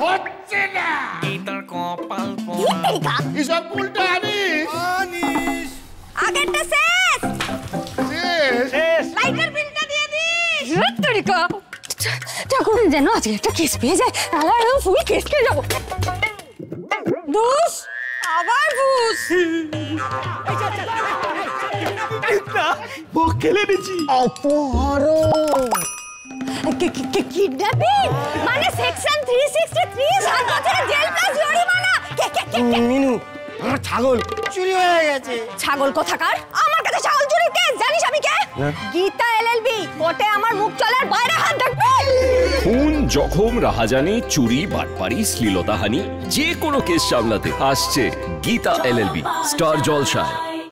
হচ্ছে না। তোর কপাল এসব উল্টা আনিস। আগেরটা শেষ। শেষ। লাইটার বিলটা দিয়ে দিস। রত্তরি ঠাকুর যেন আজকে একটা কেস পেয়ে যায় তাহলে আমি ফুল কেস খেয়ে যাব। দোষ আবার বুস। খেলে নিয়েছি অপহরণ। কিডন্যাপিং মানে সেকশন 363 সাত বছরের জেল প্লাস জরিমানা। কে- কে- কে- কে- মিনু আমার ছাগল চুরি হয়ে গেছে। ছাগল কোথাকার? আমার কাছে ছাগল চুরির কেস জানিস আমি কে? গীতা এলএলবি কোর্টে আমার মুখ চলার বাইরে হাত রাখবে খুন জখম রাহাজানি চুরি বাটপারি শ্লীলতাহানি যে কোনো কেস সামলাতে আসছে গীতা এলএলবি স্টার জলসায়।